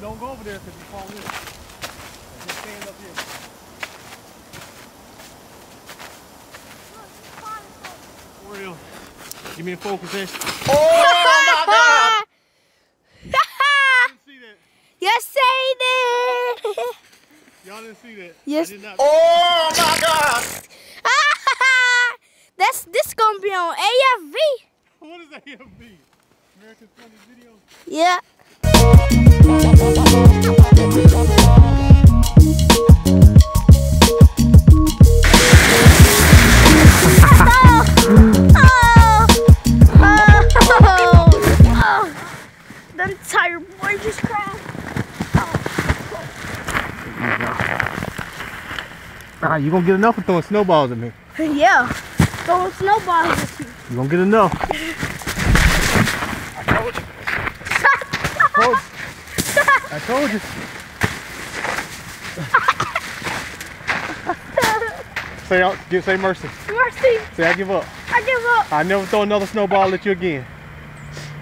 Don't go, over there because you fall in. Just stand up here. For real. Give me a focus, eh? Oh my didn't see that. yes, I did. Y'all didn't see that. Yes. I did not. Oh my God! That's this gonna be on AFV. What is AFV? American Funny Video? Yeah. Oh, oh, oh. Them tired boy just crashed. Ah, you gonna get enough of throwing snowballs at me. Yeah. Throwing snowballs at you. You gonna get enough. I told you. told you. I told you. say out, give, say mercy. Mercy, Say I give up. I give up. I never throw another snowball at you again.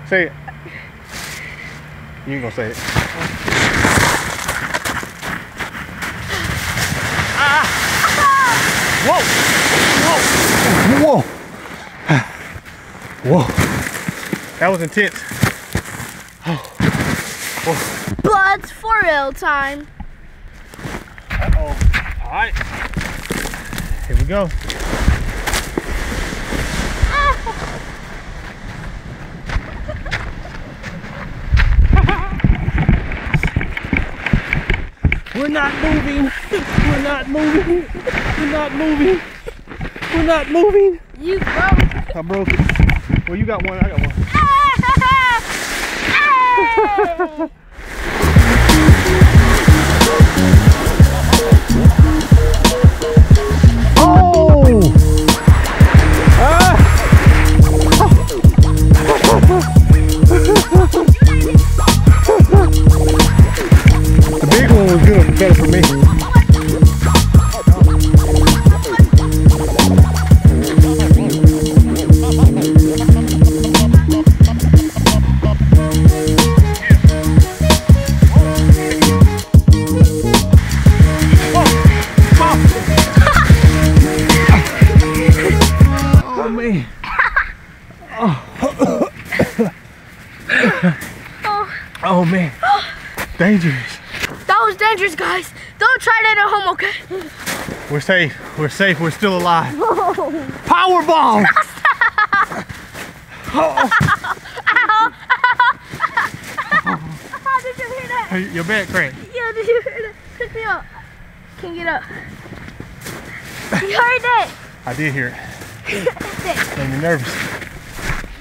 Say it. You ain't gonna say it. Ah! Whoa! Whoa! Whoa! That was intense. Bloods for real time. Uh-oh. All right. Here we go. We're not moving. We're not moving. We're not moving. We're not moving. You broke. I broke it. Well, you got one. I got one. the big one was good, better for me. Oh man. Oh man. Oh. Dangerous. That was dangerous, guys. Don't try that at home, okay? We're safe. We're safe. We're still alive. Power bomb. How did you hear that? Your back cracked. Yeah, did you hear that? Pick me up. Can you get up? You heard that? I did hear it. Made me nervous.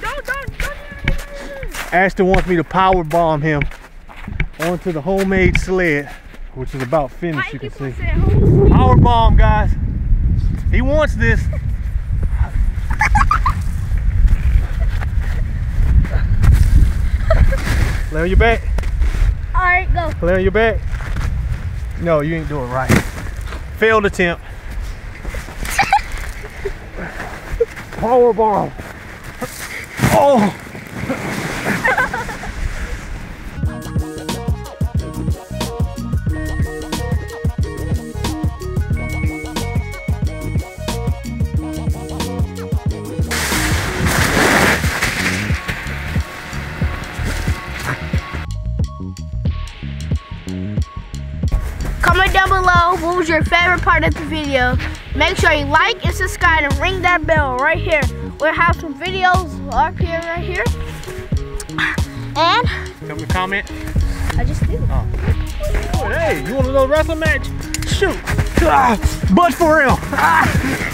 Don't, don't, don't. Ashton wants me to power bomb him onto the homemade sled, which is about finished. You can see. on saying, "Oh, Power bomb, guys. He wants this. Lay on your back. All right, go. Lay on your back. No, you ain't doing right. Failed attempt. Power bomb. Oh. Was your favorite part of the video. Make sure you like and subscribe and ring that bell right here. We'll have some videos up here, right here. And Tell me to comment. I just did. Oh, hey, you want a little wrestle match? Shoot. Ah, but for real. Ah.